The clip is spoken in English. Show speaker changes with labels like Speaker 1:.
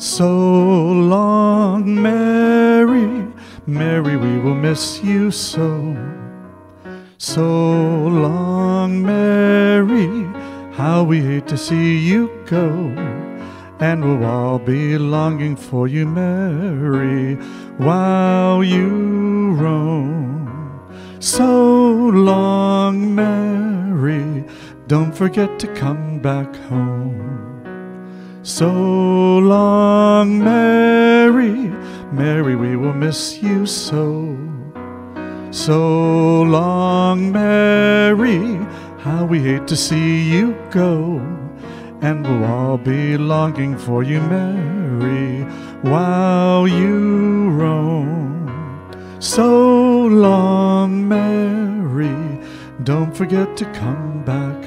Speaker 1: So long, Mary, Mary, we will miss you so. So long, Mary, how we hate to see you go. And we'll all be longing for you, Mary, while you roam. So long, Mary, don't forget to come back home. So long, Mary, Mary, we will miss you so. So long, Mary, how we hate to see you go. And we'll all be longing for you, Mary, while you roam. So long, Mary, don't forget to come back